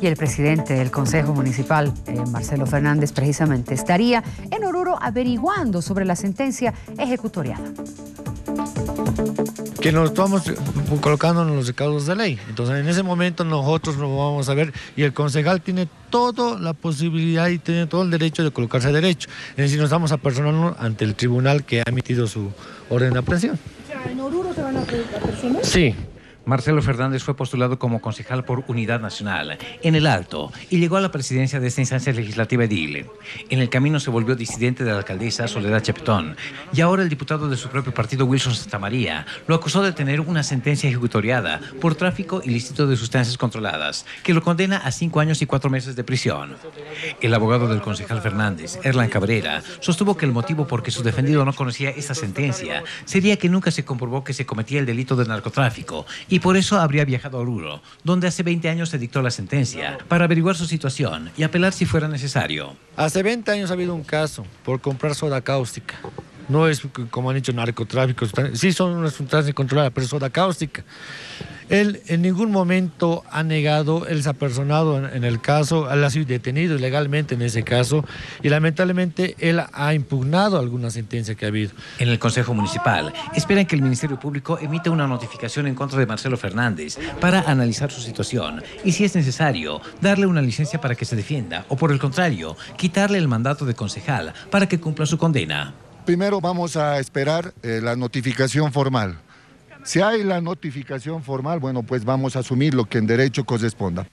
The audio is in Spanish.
Y el presidente del Consejo Municipal, eh, Marcelo Fernández, precisamente estaría en Oruro averiguando sobre la sentencia ejecutoriada que nos estamos colocando en los recaudos de ley. Entonces, en ese momento nosotros lo vamos a ver y el concejal tiene toda la posibilidad y tiene todo el derecho de colocarse a derecho. Es decir, nos vamos a personarnos ante el tribunal que ha emitido su orden de aprehensión. ¿En Oruro se van a personar? Sí. Marcelo Fernández fue postulado como concejal por Unidad Nacional en el Alto y llegó a la presidencia de esta instancia legislativa edil. En el camino se volvió disidente de la alcaldesa Soledad Cheptón y ahora el diputado de su propio partido Wilson Santamaría lo acusó de tener una sentencia ejecutoriada por tráfico ilícito de sustancias controladas que lo condena a cinco años y cuatro meses de prisión. El abogado del concejal Fernández, Erlan Cabrera, sostuvo que el motivo por que su defendido no conocía esta sentencia sería que nunca se comprobó que se cometía el delito de narcotráfico y por eso habría viajado a Oruro, donde hace 20 años se dictó la sentencia, para averiguar su situación y apelar si fuera necesario. Hace 20 años ha habido un caso por comprar soda cáustica. No es como han dicho narcotráfico, sí son una sustancia controlada, pero soda cáustica. Él en ningún momento ha negado, él se ha personado en, el caso, él ha sido detenido ilegalmente en ese caso y lamentablemente él ha impugnado alguna sentencia que ha habido. En el Consejo Municipal esperan que el Ministerio Público emita una notificación en contra de Marcelo Fernández para analizar su situación y si es necesario darle una licencia para que se defienda o por el contrario quitarle el mandato de concejal para que cumpla su condena. Primero vamos a esperar eh, la notificación formal. Si hay la notificación formal, bueno, pues vamos a asumir lo que en derecho corresponda.